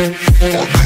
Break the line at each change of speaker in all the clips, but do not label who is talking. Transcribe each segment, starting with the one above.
Thank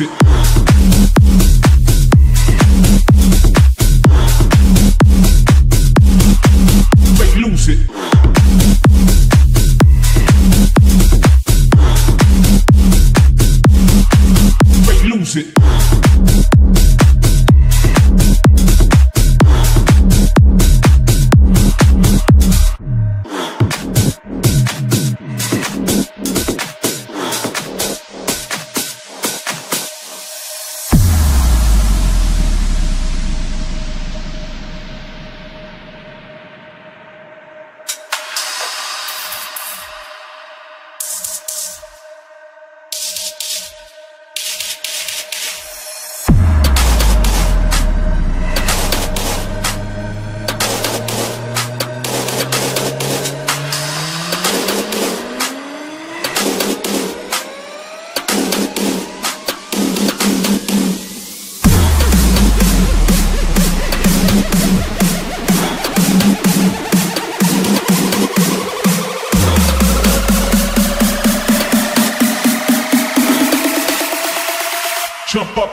it.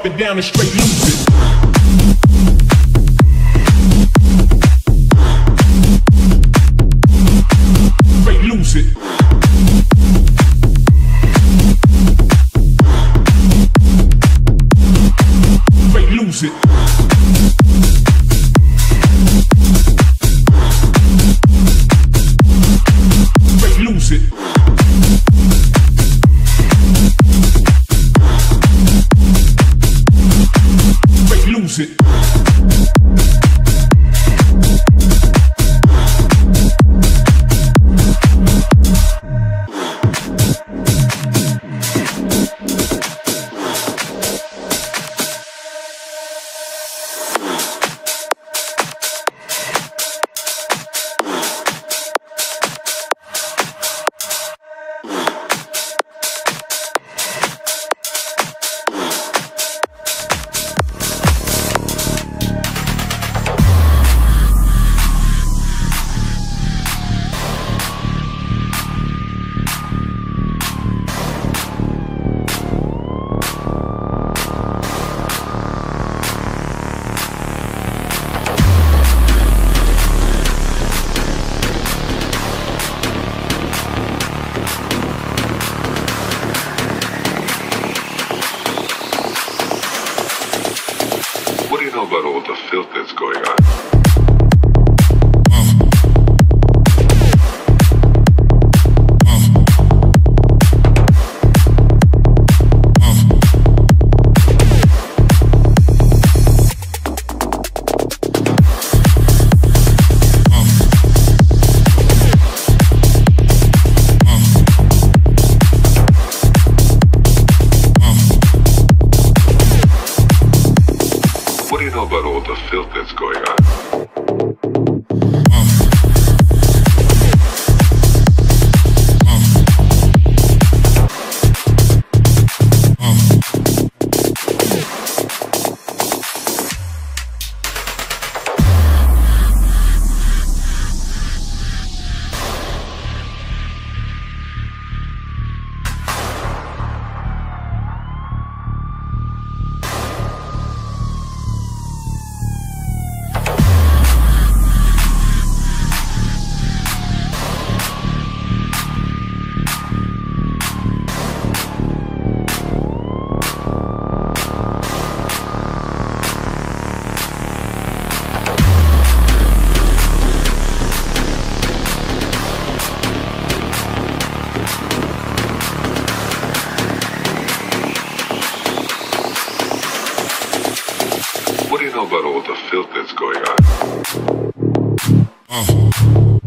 it down and straight lose it.
know about all the filth that's going on.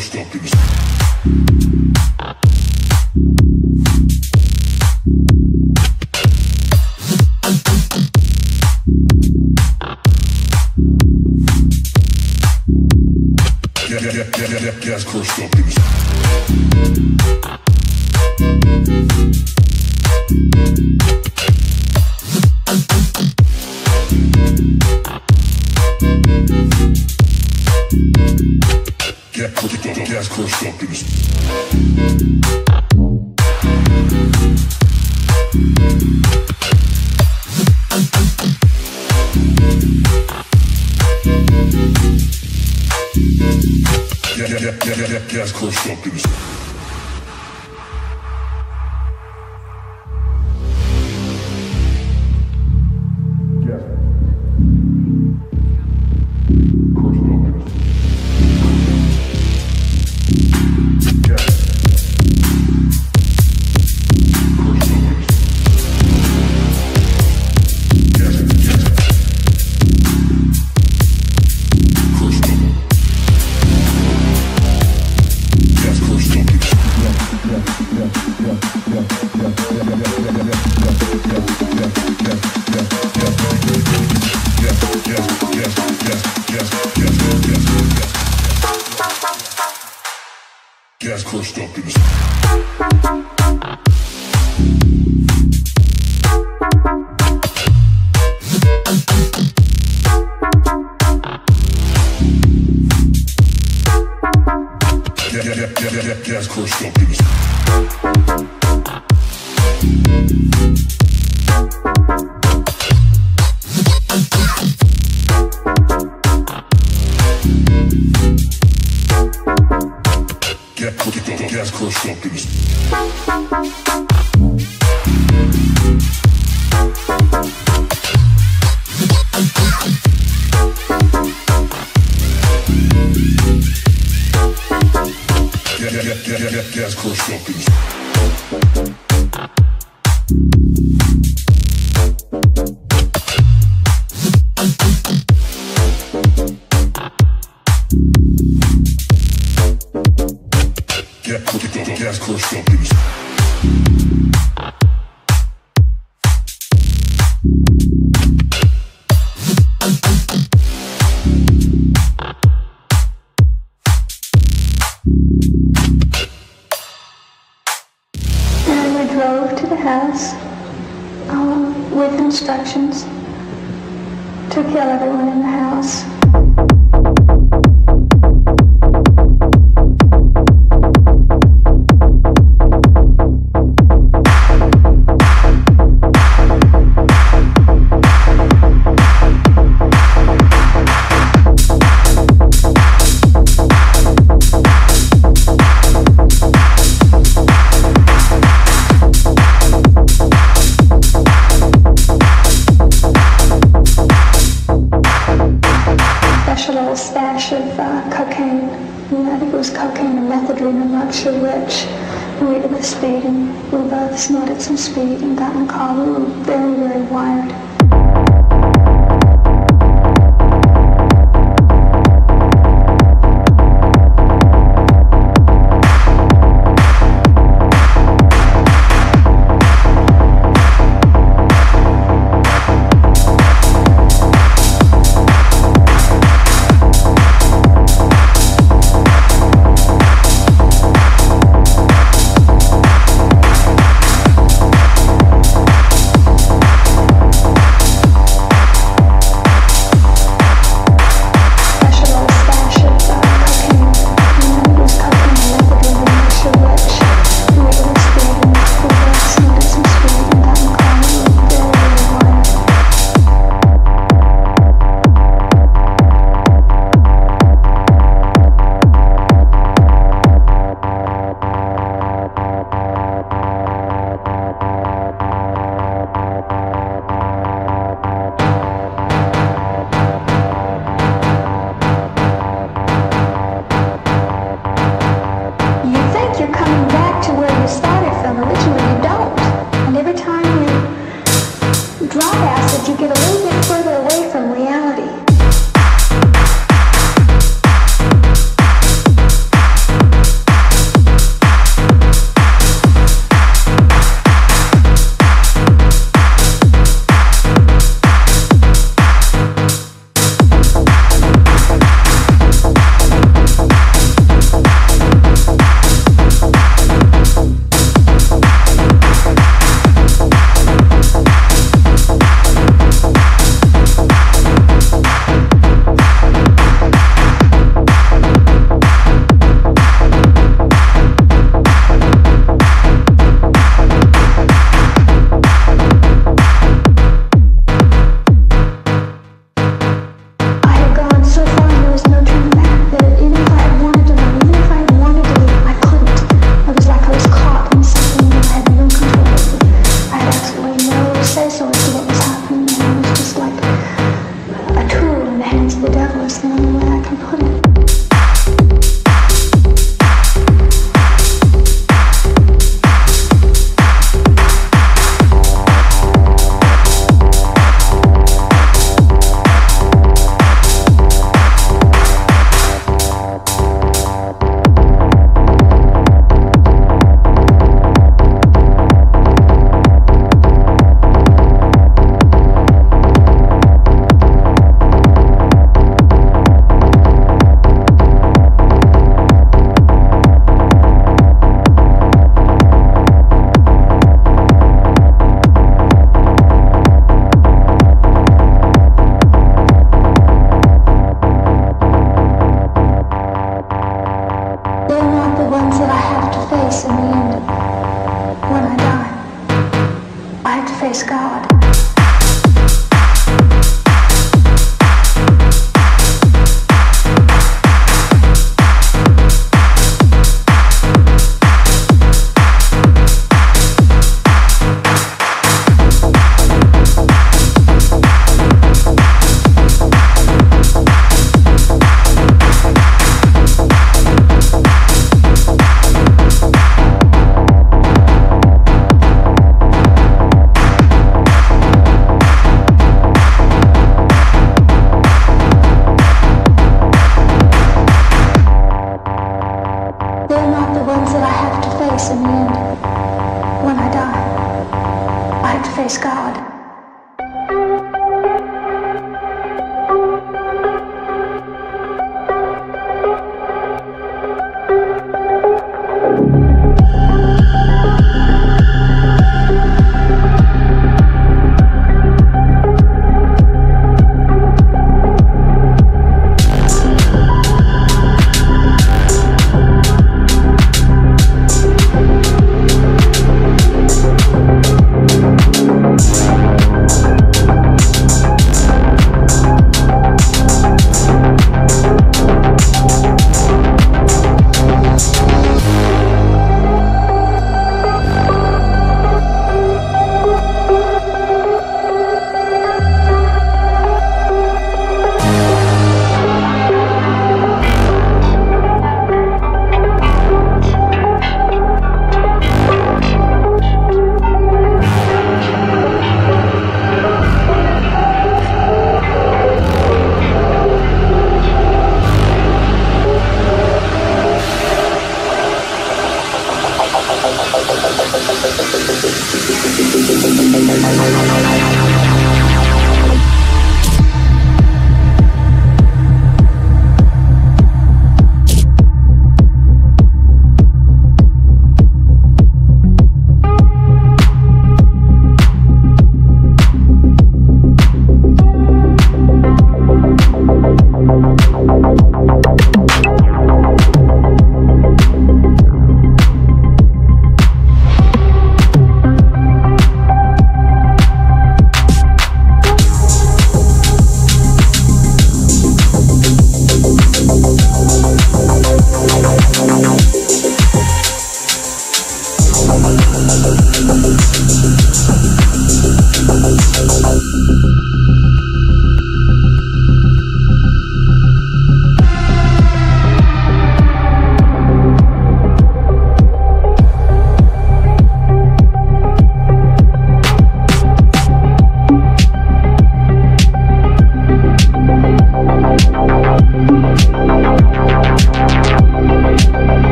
して。gas crushed up to. and we both snorted some speed and got in the car. We were very, very wired.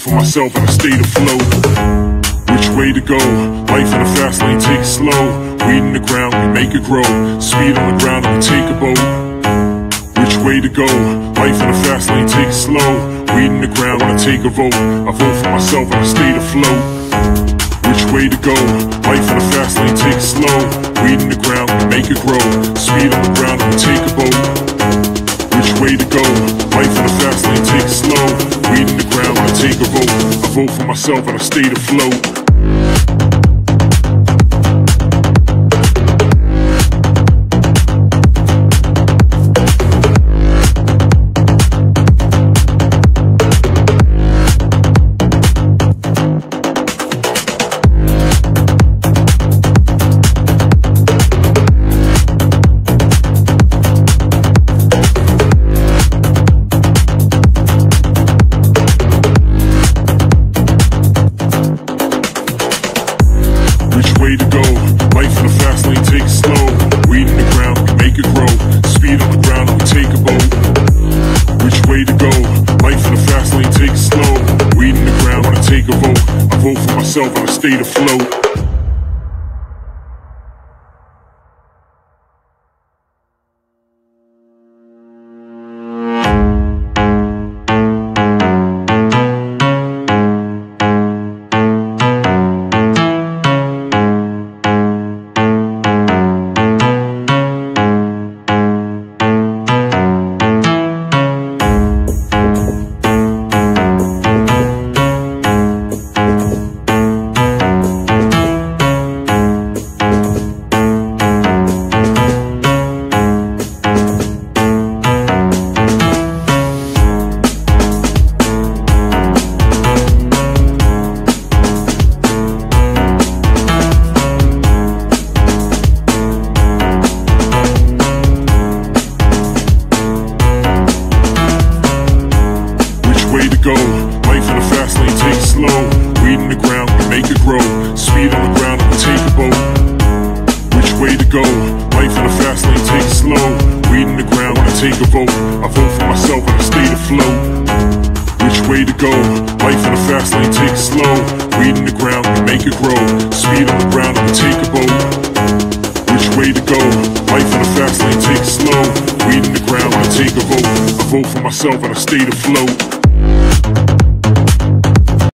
For myself in a state of flow. Which way to go? Life in a fast lane, take it slow. Weed in the ground, we make it grow. Speed on the ground, and we take a boat. Which way to go? Life in a fast lane, take it slow. Weed in the ground, wanna take a vote. I vote for myself in a state of flow. Which way to go? Life in a fast lane, take it slow. Weed in the ground, we make it grow. Speed on the ground, and we take a boat. Which way to go? Life in a fast lane, take it slow. Weed in the ground, wanna take a vote. I vote for myself in a state of state of